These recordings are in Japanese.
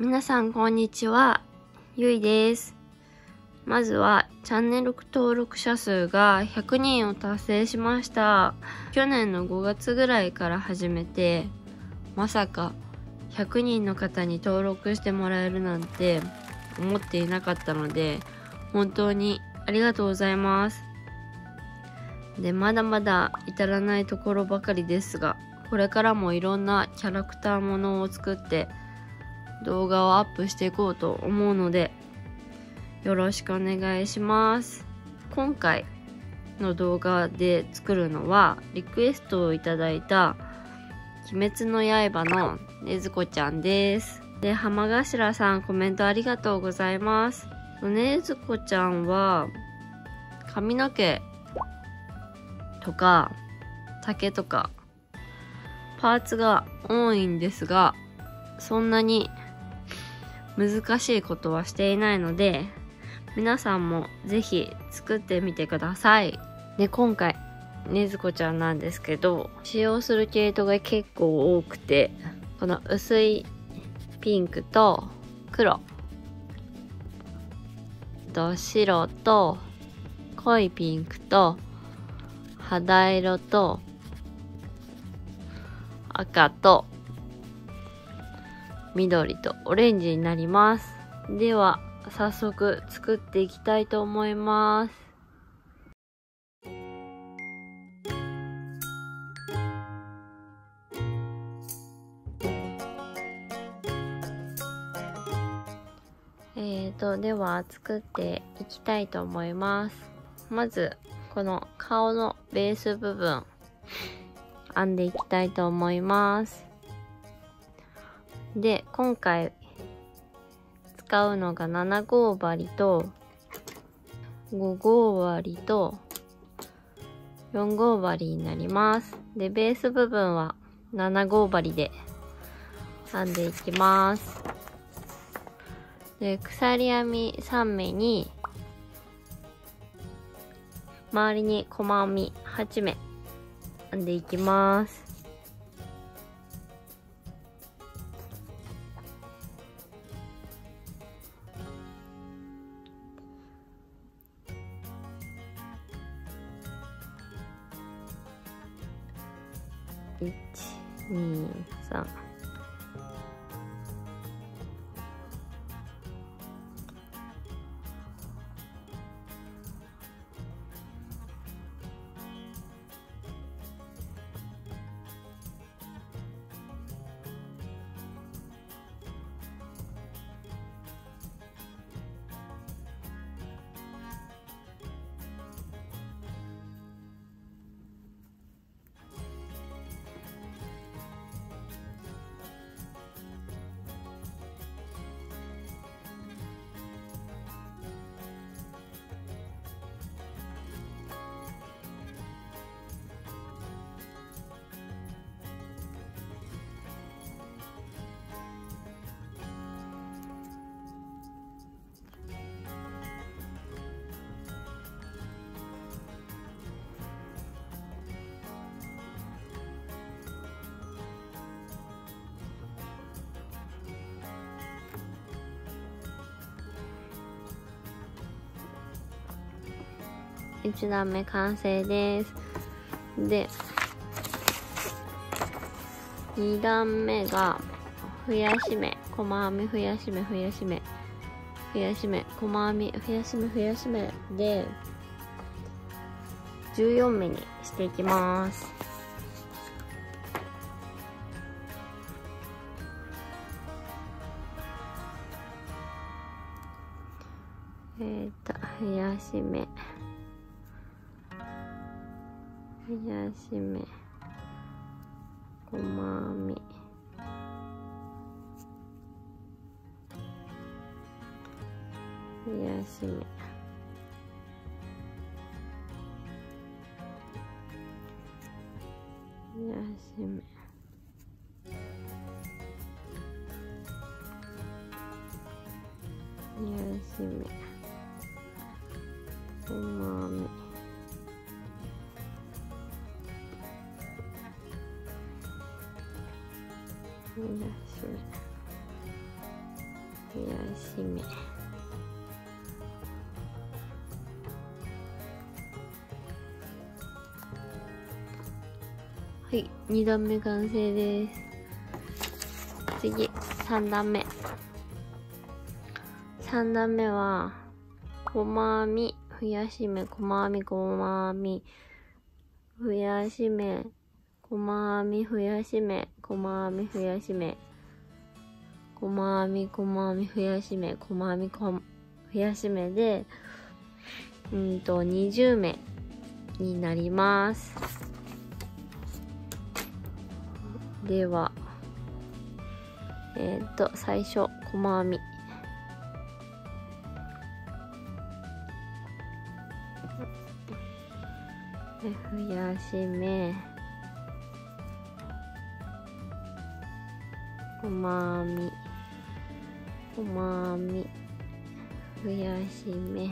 皆さんこんにちは、ゆいです。まずはチャンネル登録者数が100人を達成しました。去年の5月ぐらいから始めて、まさか100人の方に登録してもらえるなんて思っていなかったので、本当にありがとうございます。で、まだまだ至らないところばかりですが、これからもいろんなキャラクターものを作って動画をアップしていこうと思うので、よろしくお願いします。今回の動画で作るのは、リクエストをいただいた、鬼滅の刃のねずこちゃんです。で、浜頭さんコメントありがとうございます。ねずこちゃんは、髪の毛とか、竹とか、パーツが多いんですが、そんなに難しいことはしていないので、皆さんもぜひ作ってみてください。で、今回、ねずこちゃんなんですけど、使用する毛糸が結構多くて、この薄いピンクと黒、と白と濃いピンクと肌色と赤と緑とオレンジになります。では、早速作っていきたいと思います。えーと、では作っていきたいと思います。まず、この顔のベース部分、編んでいきたいと思います。で、今回使うのが7号針と5号針と4号針になります。で、ベース部分は7号針で編んでいきます。で、鎖編み3目に周りに細編み8目編んでいきます。嗯这1段目完成です。で、2段目が、増やし目、細編み増やし目、増やし目、増やし目、細編み、増やし目、増やし目で、14目にしていきます。えーと、増やし目。し目細編み。増やし目増やし目増やし目増やし増やし目はい2段目完成です。次3段目。3段目は細編み増やし目細編み細編み増やし目細編み増やし目細編み増やし目細編み細編み増やし目細編み増やし目でうんと20目になります。ではえっ、と最初細編み。増やし目細編み。細編み。増やし目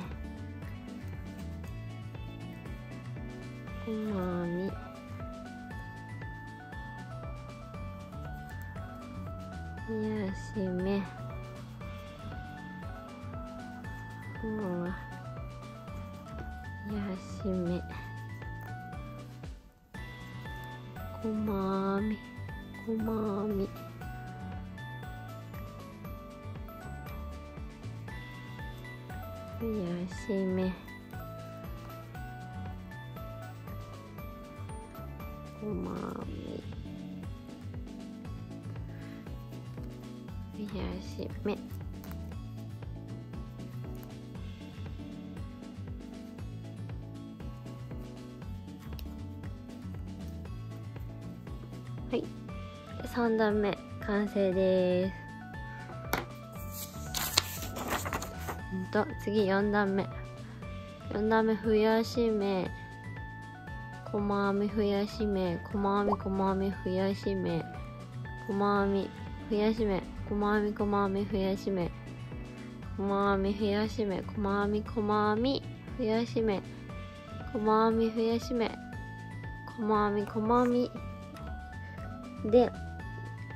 細編み。増やし目増やし目細編み。細編み。増やし目細編み増やし目はい3段目完成ですと次4段目。4段目増やし目細編み増やし目細編み細編み増やし目細編み増やし目細編み細編み増やし目細編み増やし目細編み細編み増やし目細編み増やし目細編み細編み。で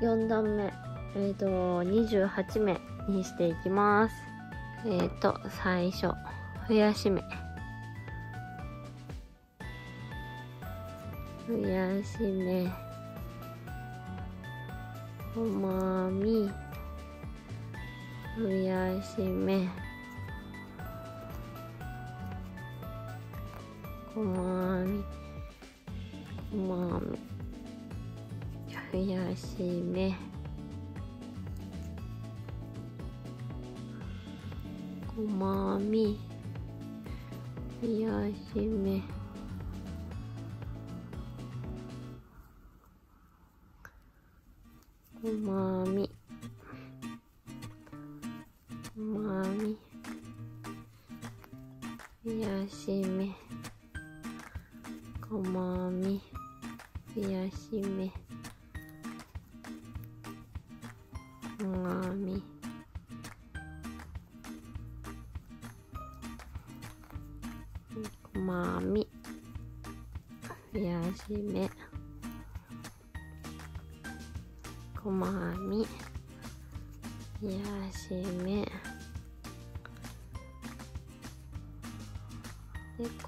4段目。えっ、ー、と28目にしていきます。えっ、ー、と、最初、増やし目。増やし目。細編み。増やし目。細編み。細編み。増やし目。細編み癒しめ。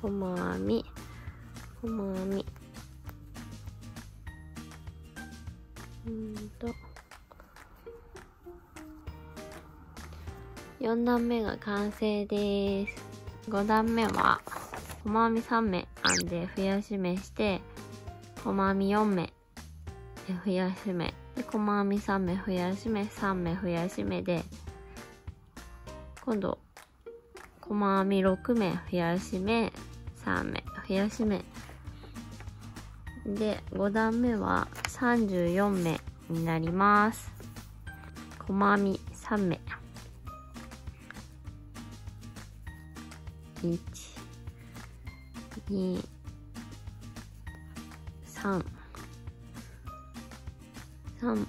細編み。細編み。うんと。4段目が完成です。5段目は細編み3目編んで増やし目して細編み4目増やし目。で細編み3目増やし目3目増やし目で今度細編み6目増やし目3目増やし目。で5段目は34目になります。細編み3目。1二、三、三、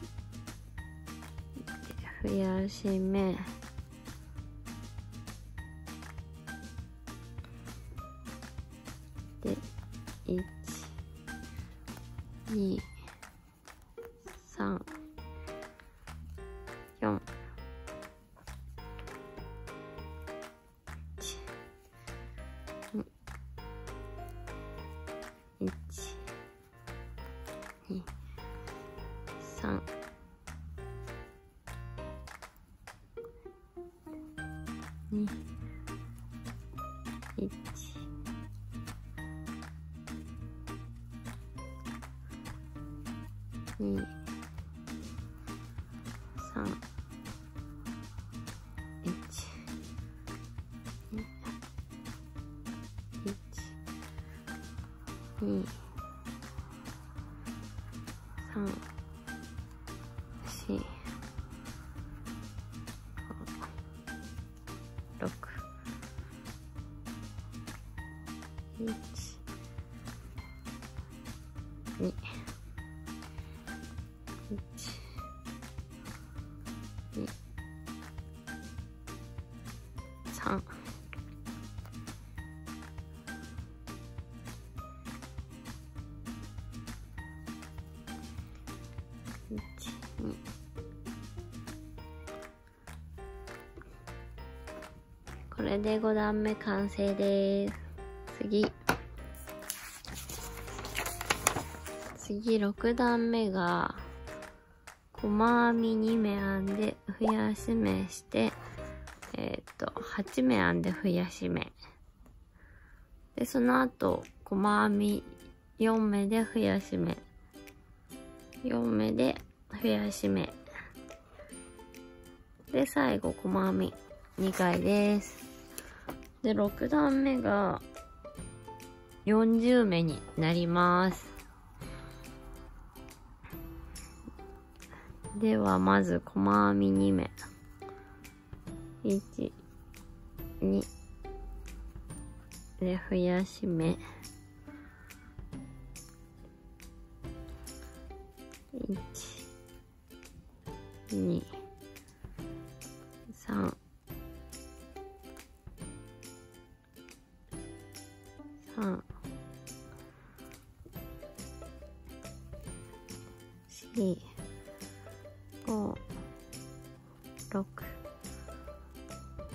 増やし目、1 2 3一二。これで5段目完成です。次。次6段目が。細編み2目編んで増やし目してえっ、と8目編んで増やし目。でその後細編み4目で増やし目。4目で増やし目。で最後細編み2回です。で6段目が40目になります。ではまず細編み2目。1 2で増やし目。1 2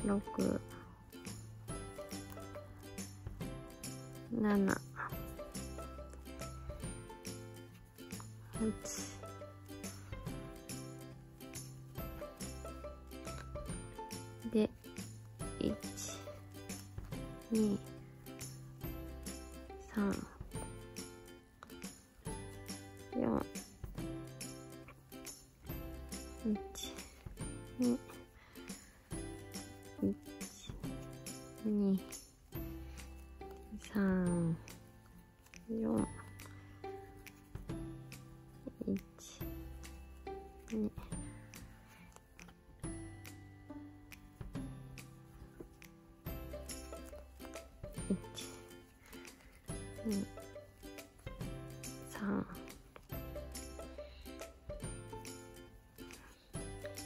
6 7 8で、1、2、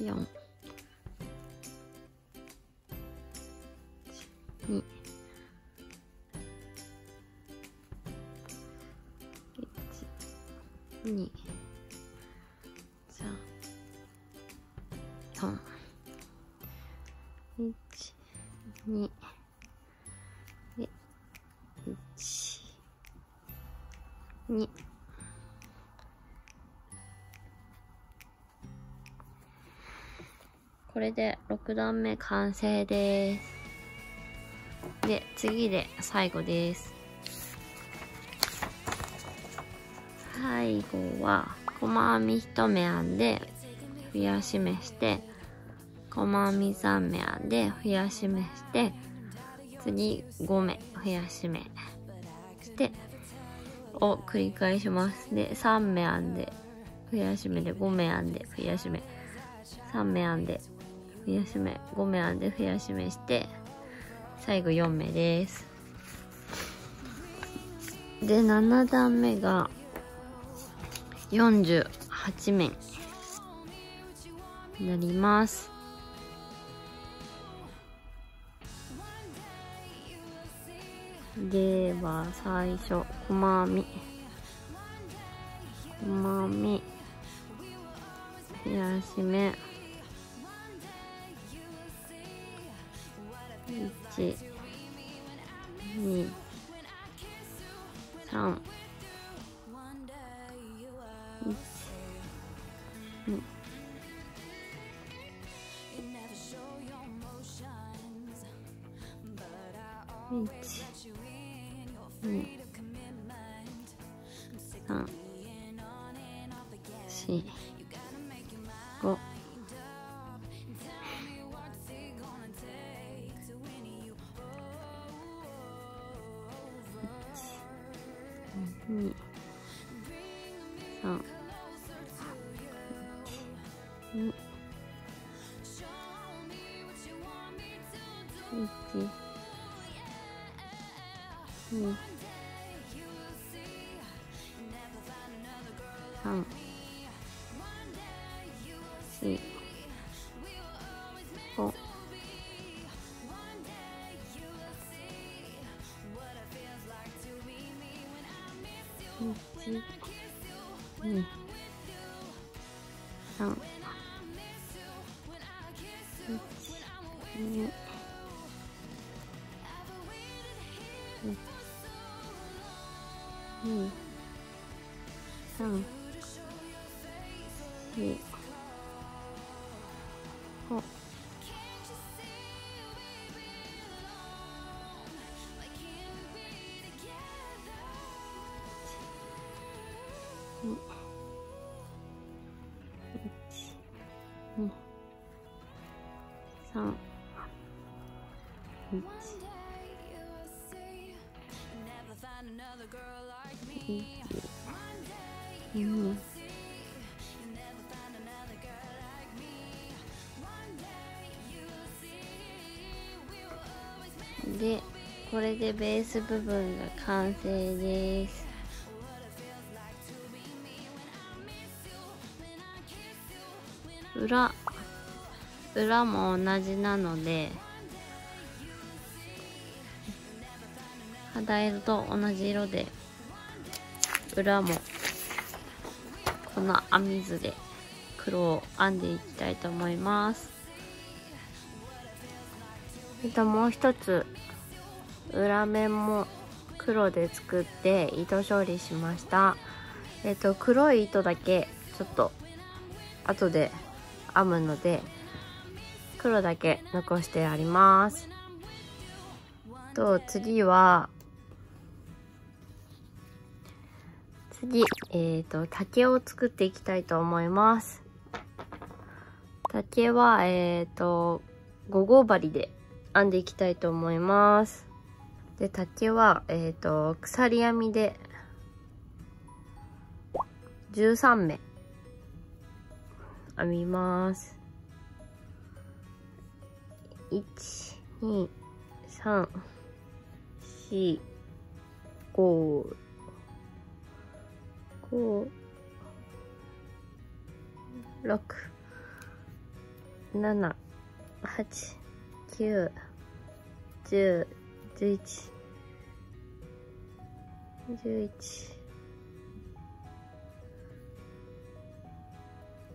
4、2、1、2、3、4、1、2、で、1、2、れで6段目完成です。で、次で最後です。最後は、細編み1目編んで、増やし目して、細編み3目編んで、増やし目して、次5目増やし目してを繰り返しますで3目編んで増やし目で5目編んで増やし目3目編んで増やし目5目編んで増やし目して最後4目です。で7段目が48目になります。では最初細編み。細編み。増やし目1 2 3 1 2。嗯，嗯，一集，嗯，好，几，后，一集。Hmm. でこれでベース部分が完成です。裏。裏も同じなので肌色と同じ色で裏もこの編み図で黒を編んでいきたいと思います。えっともう一つ裏面も黒で作って糸処理しました。えっと黒い糸だけちょっと後で編むので黒だけ残してあります。と次は次えっ、ー、と竹を作っていきたいと思います。竹はえっ、ー、と5号針で編んでいきたいと思います。で竹はえっ、ー、と鎖編みで13目編みます。1、2、3、4、5、5、6、7、8、9、10、11、11、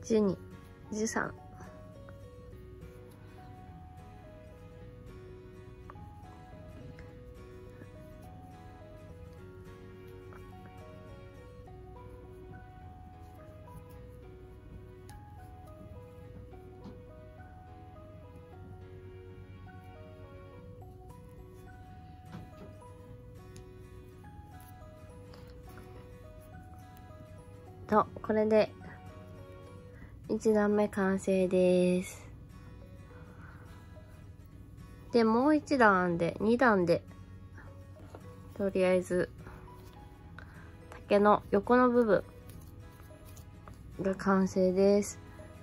12、13と、これで1段目完成です。で、もう1段編んで、2段で、とりあえず、竹の横の部分が完成です。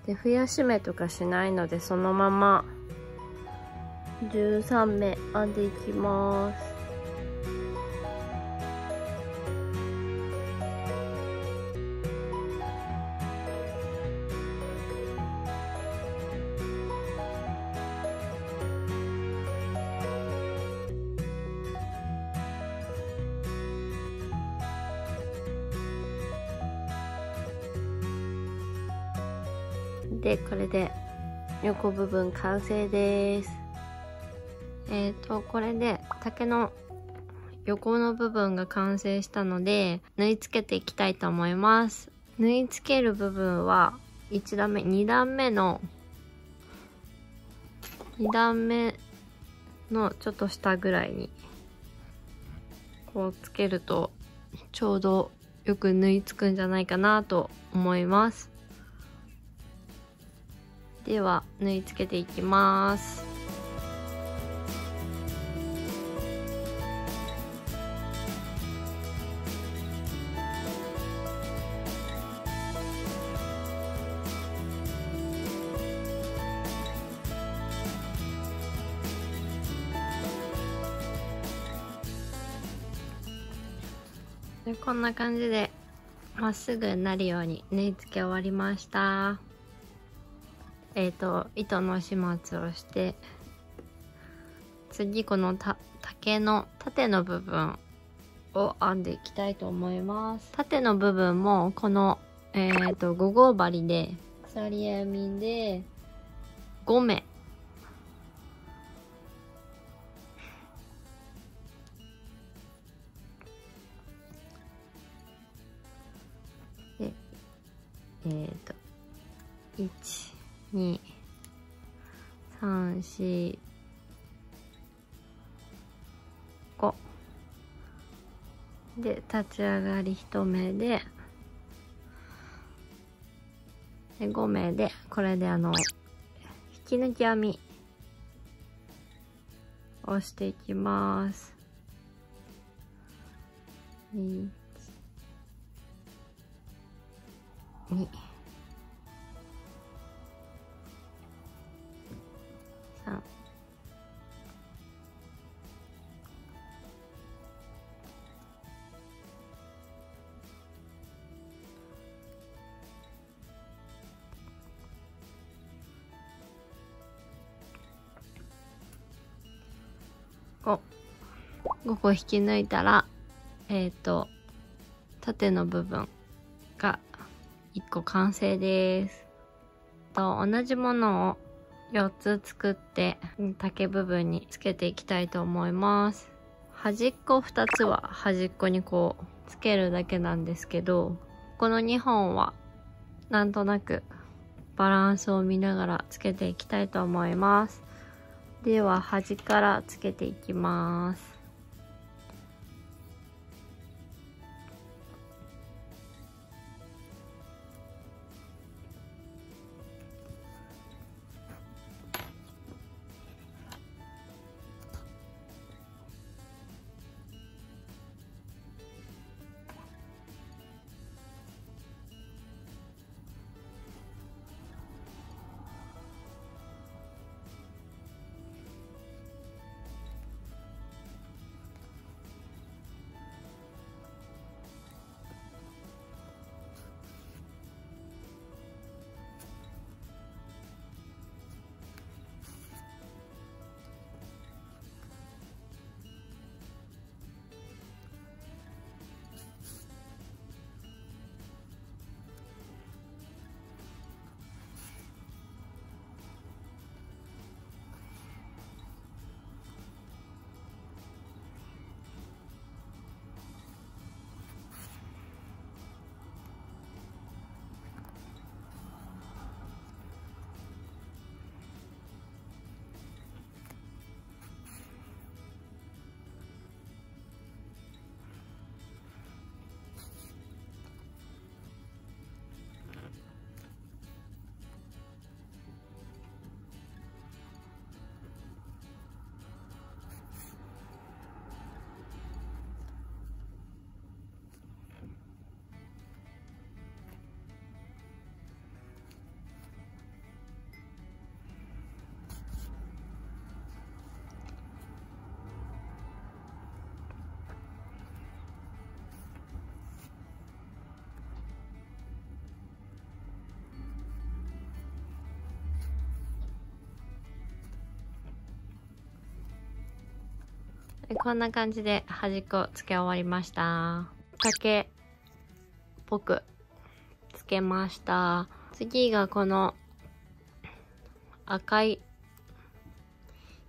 で、増やし目とかしないので、そのまま、13目編んでいきます。これで横部分完成です。えっ、ー、とこれで竹の横の部分が完成したので縫い付けていきたいと思います。縫い付ける部分は1段目2段目の2段目のちょっと下ぐらいにこうつけるとちょうどよく縫い付くんじゃないかなと思います。では縫い付けていきます。こんな感じでまっすぐなるように縫い付け終わりました。えっ、ー、と糸の始末をして次このた竹の縦の部分を編んでいきたいと思います。縦の部分もこのえっ、ー、と5号針で鎖編みで5目。えっ、ー、と12345で立ち上がり1目でで5目でこれであの引き抜き編み。をしていきます。1 2 35 5個引き抜いたらえっ、ー、と縦の部分が1個完成です。と同じものを4つ作って竹部分につけていきたいと思います。端っこ2つは端っこにこうつけるだけなんですけどこの2本はなんとなくバランスを見ながらつけていきたいと思います。では端からつけていきます。こんな感じで端っこ付け終わりました。竹っぽく付けました。次がこの赤い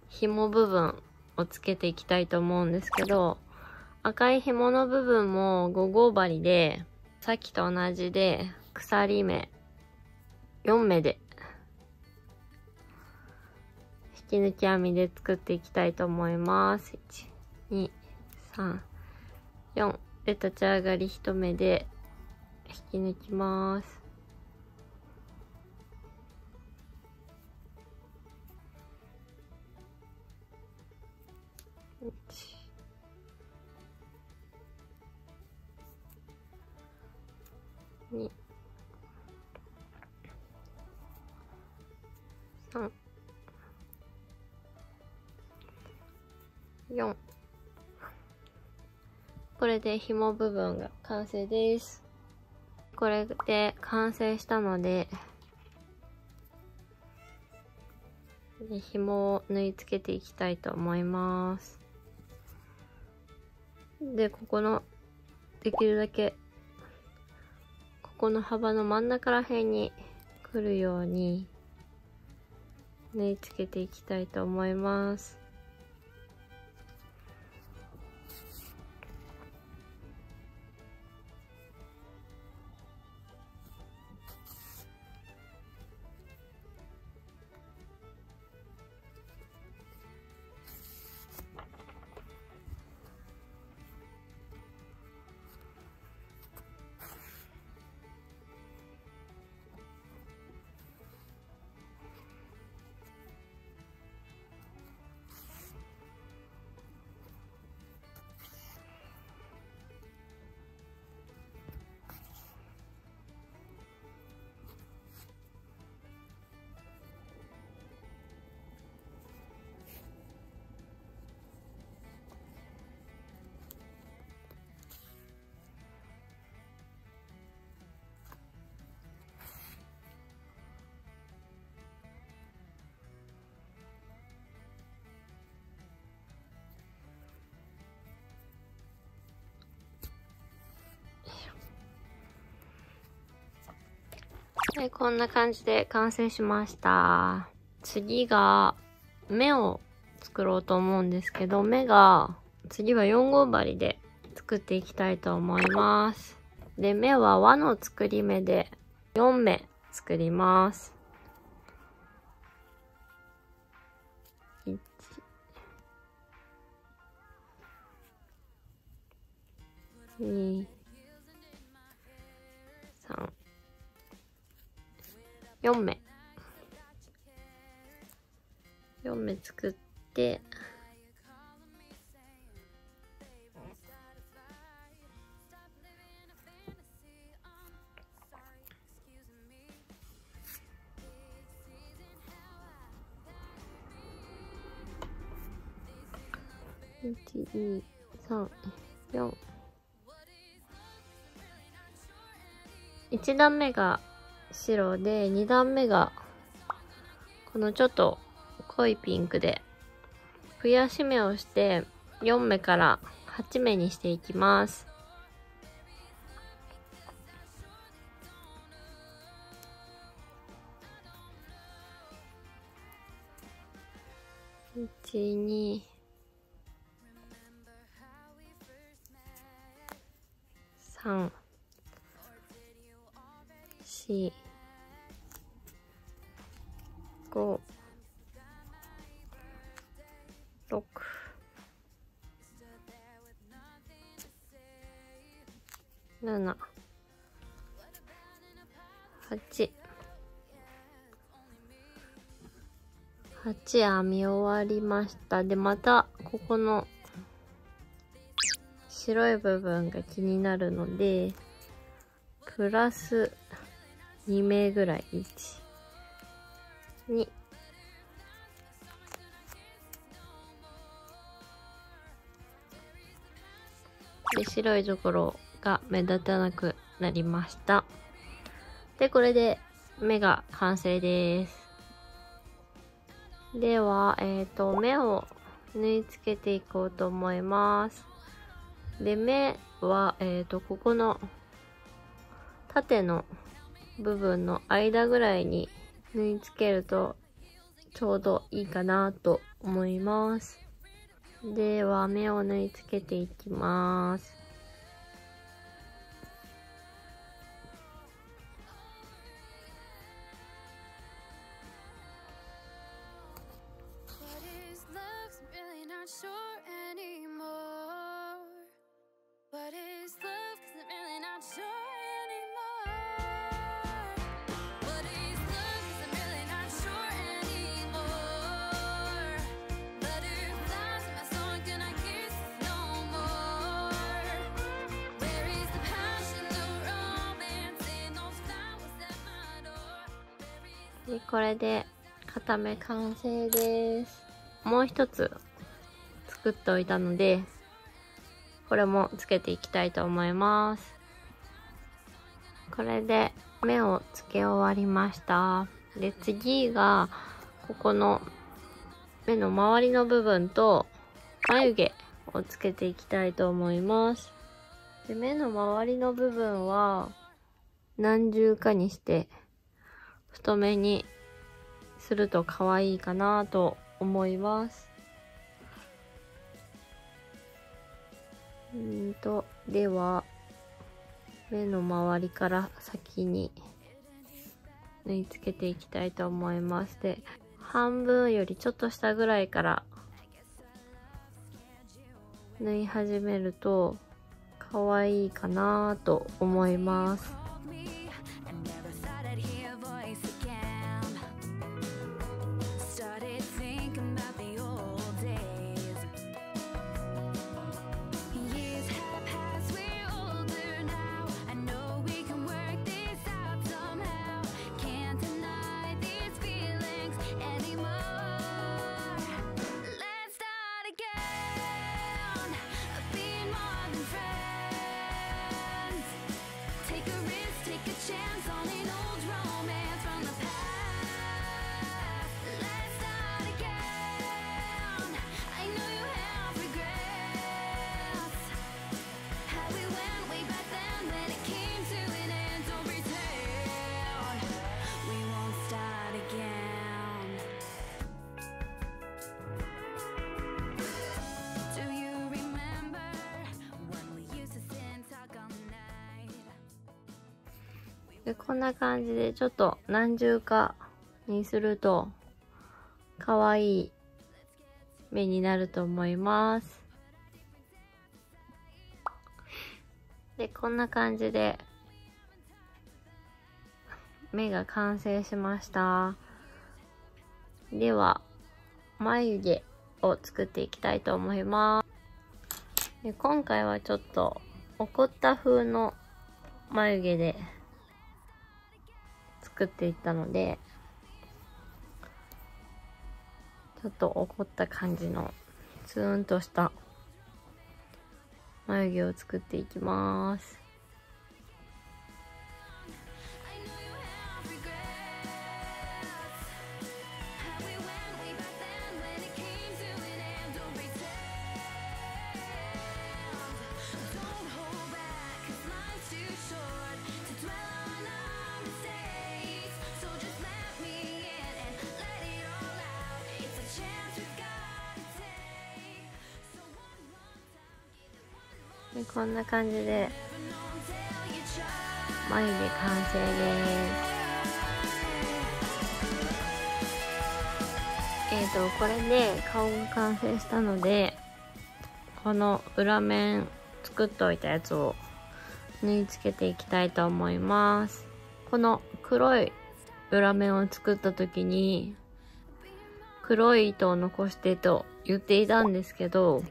紐部分をつけていきたいと思うんですけど、赤い紐の部分も5号針で、さっきと同じで鎖目4目で引き抜き編みで作っていきたいと思います。1、2、3、4で立ち上がり1目で引き抜きます2 3 4これで紐部分が完成です。これで完成したので、で紐を縫い付けていきたいと思います。で、ここの、できるだけ、ここの幅の真ん中ら辺に来るように、縫い付けていきたいと思います。はい、こんな感じで完成しました。次が、目を作ろうと思うんですけど、目が、次は4号針で作っていきたいと思います。で、目は輪の作り目で4目作ります。4目4目作って1、2、3、4。1段目が白で、2段目が、このちょっと濃いピンクで、増やし目をして、4目から8目にしていきます。1、2、3、4、五、六、七、八、八編み終わりました。で、また、ここの白い部分が気になるので、プラス2名ぐらい。1、2、で、白いところが目立たなくなりました。で、これで目が完成です。では、えっ、ー、と、目を縫い付けていこうと思います。で、目は、えっ、ー、と、ここの縦の部分の間ぐらいに縫い付けるとちょうどいいかなと思います。では、目を縫い付けていきます。れで片目完成です。もう一つ作っておいたので、これもつけていきたいと思います。これで目をつけ終わりました。で、次が、ここの目の周りの部分と眉毛をつけていきたいと思います。で目の周りの部分は何重かにして太めにすると可愛いかなと思います。うんと、では、目の周りから先に縫い付けていきたいと思います。で、半分よりちょっと下ぐらいから縫い始めると可愛いかなと思います。ちょっと何重かにすると可愛い目になると思います。で、こんな感じで目が完成しました。では、眉毛を作っていきたいと思います。で今回はちょっと怒った風の眉毛で作っていったので、ちょっと怒った感じのツーンとした眉毛を作っていきます。んな感じで眉毛完成です。えっ、ー、とこれで顔が完成したのでこの裏面作っておいたやつを縫い付けていきたいと思います。この黒い裏面を作った時に黒い糸を残してと言っていたんですけど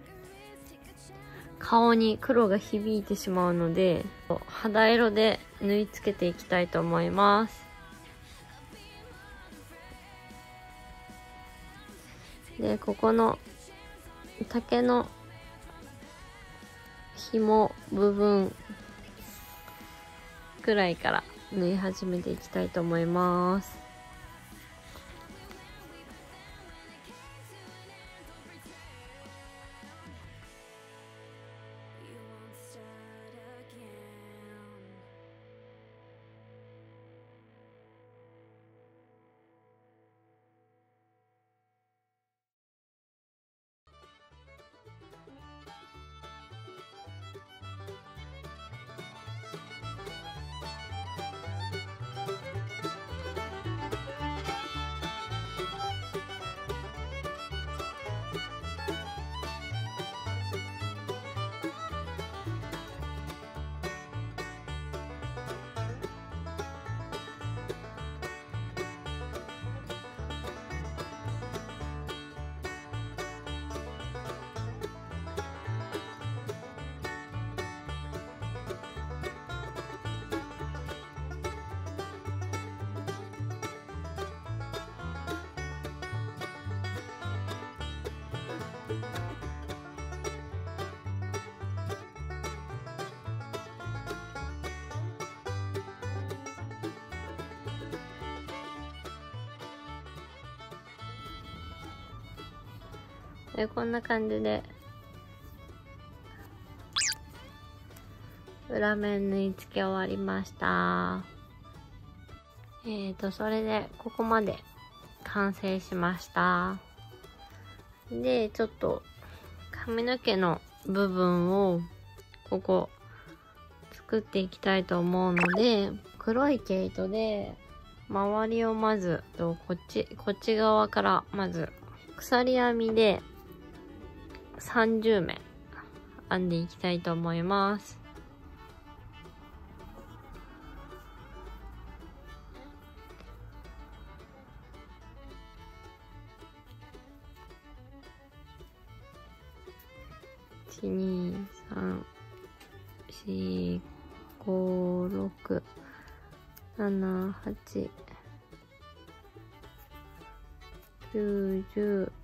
顔に黒が響いてしまうので、肌色で縫い付けていきたいと思います。で、ここの竹の紐部分くらいから縫い始めていきたいと思います。でこんな感じで。裏面縫い付け終わりました。えーとそれでここまで完成しました。でちょっと髪の毛の部分をここ作っていきたいと思うので黒い毛糸で周りをまずこっちこっち側からまず鎖編みで30目編んでいきたいと思います。1 2 3 4 5 6 7 8 9 10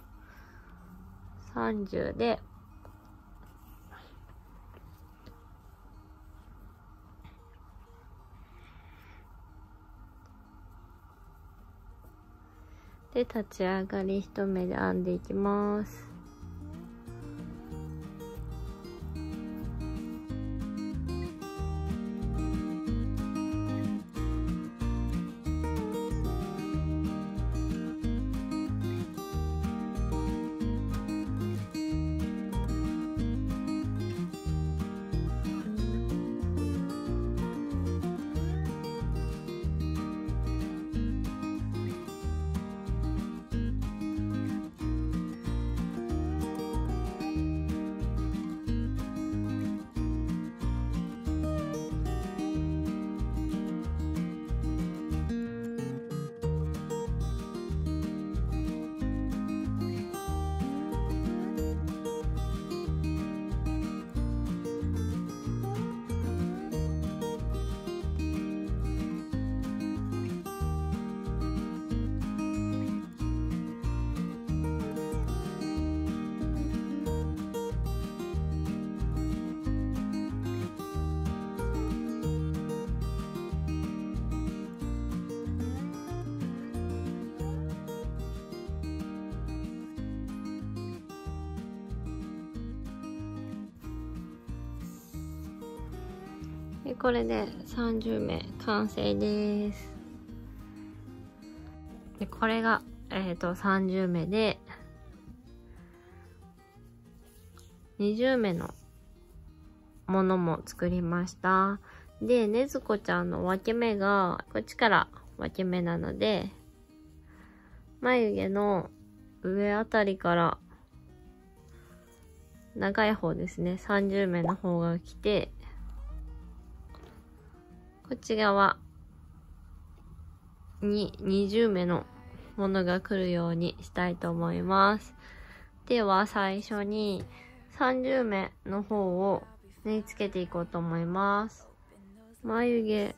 30で、で、立ち上がり一目で編んでいきます。これで30名完成です。でこれがえっ、ー、と30目で20目のものも作りました。でねずこちゃんの分け目がこっちから分け目なので眉毛の上あたりから長い方ですね。30目の方が来てこっち側に20目のものが来るようにしたいと思います。では最初に30目の方を縫い付けていこうと思います。眉毛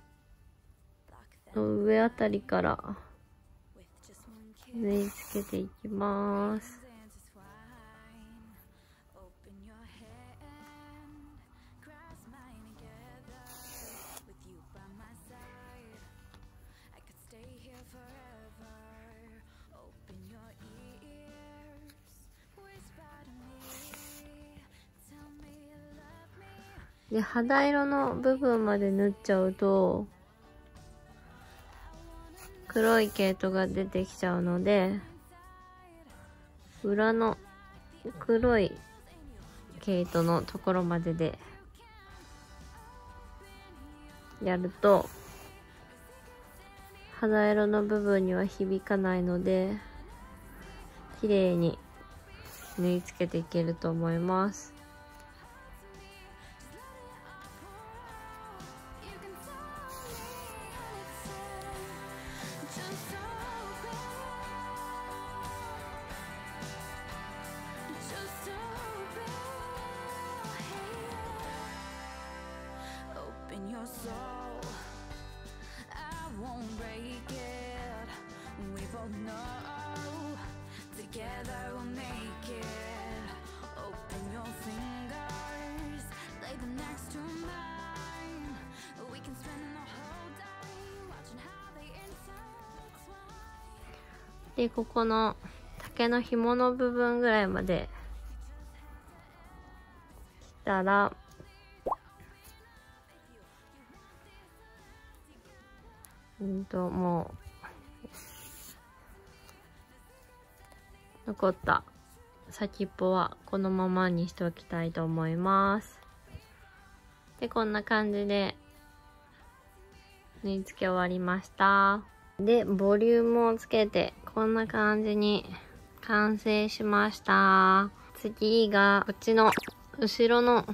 の上あたりから縫い付けていきます。で、肌色の部分まで縫っちゃうと、黒い毛糸が出てきちゃうので、裏の黒い毛糸のところまででやると、肌色の部分には響かないので、綺麗に縫い付けていけると思います。ここの竹の紐の部分ぐらいまで来たら、うんと、もう、残った先っぽはこのままにしておきたいと思います。で、こんな感じで縫い付け終わりました。で、ボリュームをつけて、こんな感じに完成しました。次が、こっちの後ろの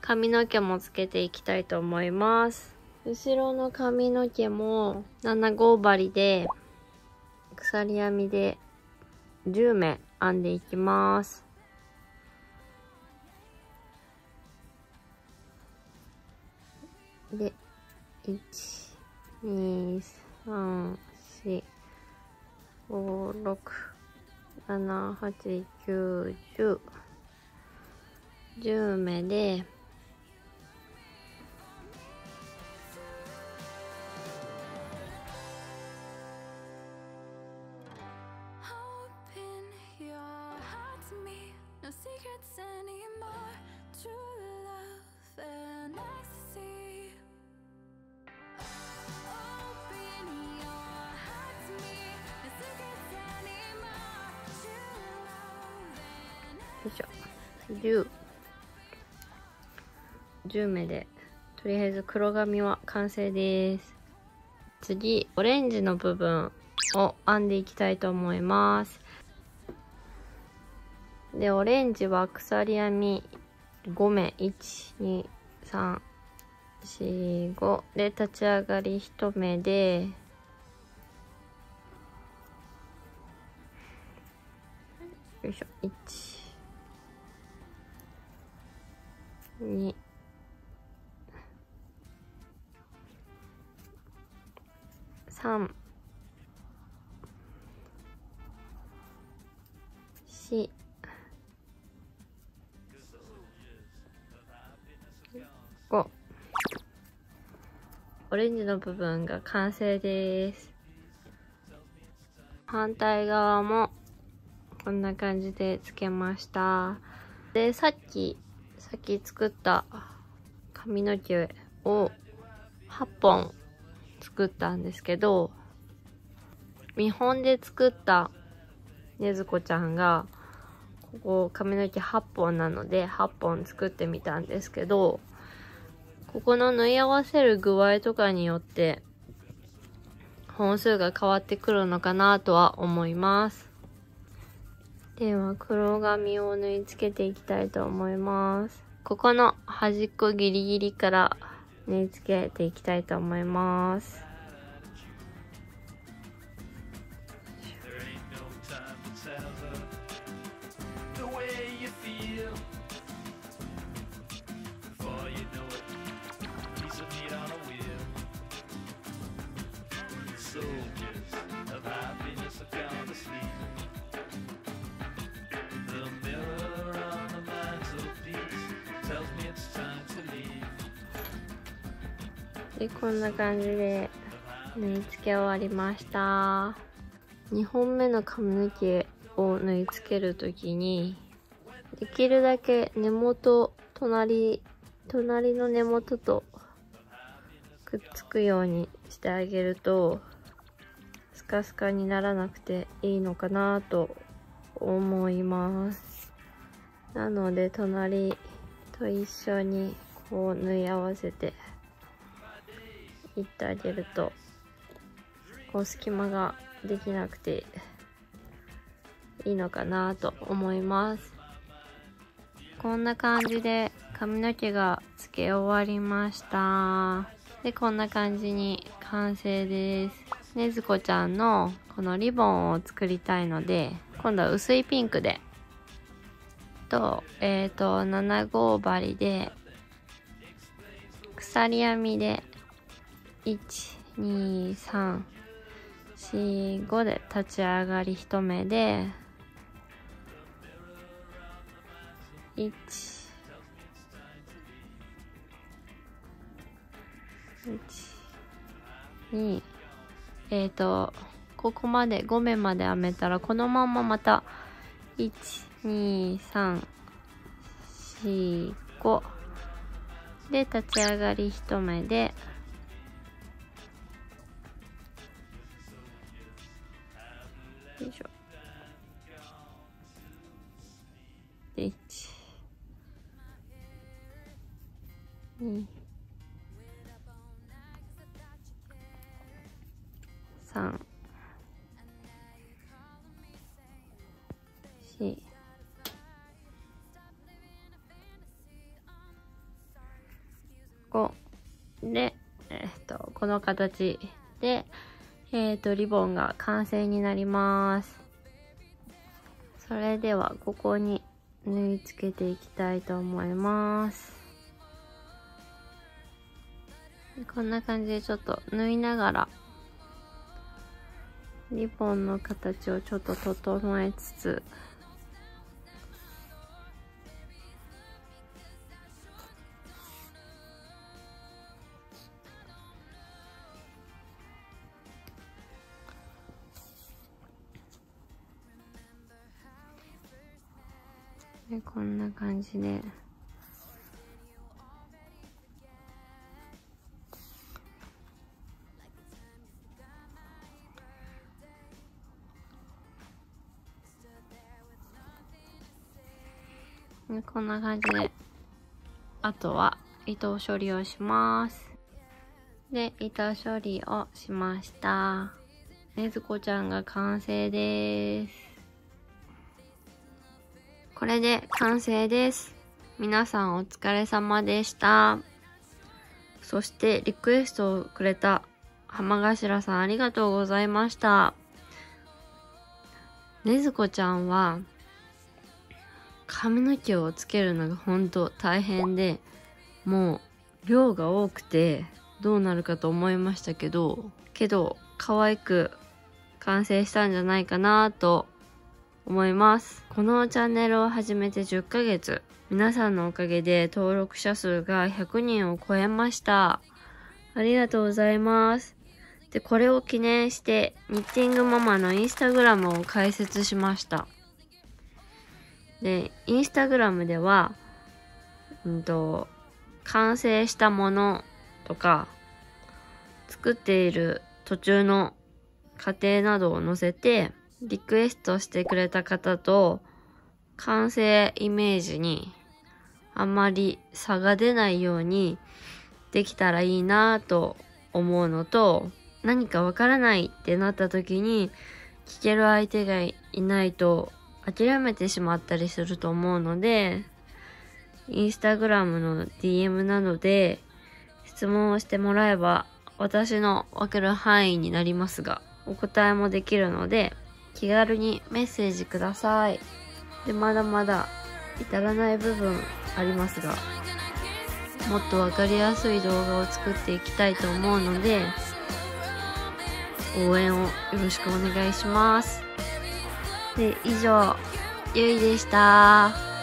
髪の毛もつけていきたいと思います。後ろの髪の毛も7号針で鎖編みで10目編んでいきます。で、1、2、3、4、5、6、7、8、9、10。10目で、10目で。とりあえず黒髪は完成です。次オレンジの部分を編んでいきたいと思います。でオレンジは鎖編み5目。12345で立ち上がり1目で。よいしょ。1 2三。四。五。オレンジの部分が完成です。反対側もこんな感じでつけました。でさっきさっき作った髪の毛を8本作ったんですけど、見本で作ったねずこちゃんが、ここ髪の毛8本なので8本作ってみたんですけど、ここの縫い合わせる具合とかによって本数が変わってくるのかなとは思います。では黒髪を縫い付けていきたいと思います。ここの端っこギリギリから縫い付けていきたいと思います。こんな感じで縫い付け終わりました。2本目の髪の毛を縫い付けるときにできるだけ根元隣隣の根元とくっつくようにしてあげるとスカスカにならなくていいのかなと思います。なので隣と一緒にこう縫い合わせて切ってあげるとこう隙間ができなくていいのかなと思います。こんな感じで髪の毛がつけ終わりました。でこんな感じに完成です。ねずこちゃんのこのリボンを作りたいので今度は薄いピンクで。とえっ、ー、と7号針で鎖編みで123 4、5で立ち上がり一目で、1、1、2、えっ、ー、と、ここまで5目まで編めたら、このまままた、1、2、3、4、5。で、立ち上がり一目で、よいしょ。で、1、2、3、4、5で、えっと、この形で、えっ、ー、と、リボンが完成になります。それでは、ここに縫い付けていきたいと思います。こんな感じでちょっと縫いながら、リボンの形をちょっと整えつつ、感じでこんな感じであとは糸処理をします。で糸処理をしました。ねずこちゃんが完成です。これで完成です。皆さんお疲れ様でした。そしてリクエストをくれた浜頭さんありがとうございました。ねずこちゃんは髪の毛をつけるのが本当大変でもう量が多くてどうなるかと思いましたけどけど可愛く完成したんじゃないかなと思います。このチャンネルを始めて10ヶ月、皆さんのおかげで登録者数が100人を超えました。ありがとうございます。で、これを記念して、ニッティングママのインスタグラムを開設しました。で、インスタグラムでは、うんと、完成したものとか、作っている途中の過程などを載せて、リクエストしてくれた方と完成イメージにあんまり差が出ないようにできたらいいなと思うのと何かわからないってなった時に聞ける相手がいないと諦めてしまったりすると思うのでインスタグラムの DM などで質問をしてもらえば私のわかる範囲になりますがお答えもできるので気軽にメッセージください。で、まだまだ至らない部分ありますが、もっとわかりやすい動画を作っていきたいと思うので、応援をよろしくお願いします。で、以上、ゆいでした。